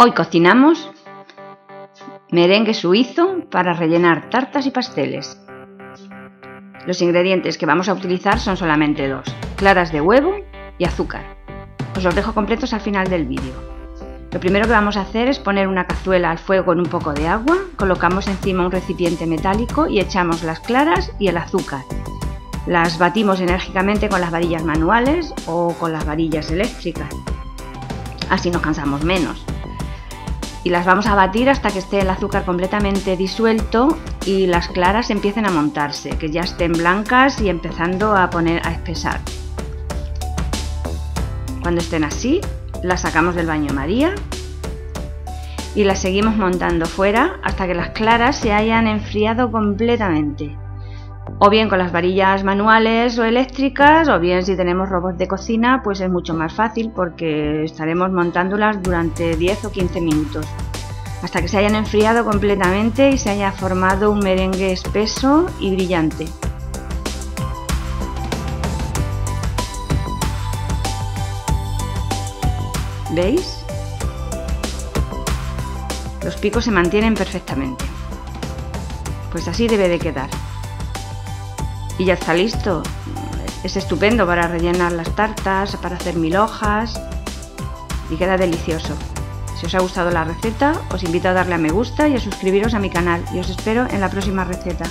Hoy cocinamos merengue suizo para rellenar tartas y pasteles. Los ingredientes que vamos a utilizar son solamente dos, claras de huevo y azúcar. Os los dejo completos al final del vídeo. Lo primero que vamos a hacer es poner una cazuela al fuego con un poco de agua, colocamos encima un recipiente metálico y echamos las claras y el azúcar. Las batimos enérgicamente con las varillas manuales o con las varillas eléctricas. Así nos cansamos menos y las vamos a batir hasta que esté el azúcar completamente disuelto y las claras empiecen a montarse, que ya estén blancas y empezando a poner a espesar. Cuando estén así, las sacamos del baño María y las seguimos montando fuera hasta que las claras se hayan enfriado completamente o bien con las varillas manuales o eléctricas, o bien si tenemos robots de cocina, pues es mucho más fácil porque estaremos montándolas durante 10 o 15 minutos, hasta que se hayan enfriado completamente y se haya formado un merengue espeso y brillante. ¿Veis? Los picos se mantienen perfectamente. Pues así debe de quedar y ya está listo. Es estupendo para rellenar las tartas, para hacer mil hojas y queda delicioso. Si os ha gustado la receta, os invito a darle a me gusta y a suscribiros a mi canal y os espero en la próxima receta.